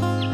Bye.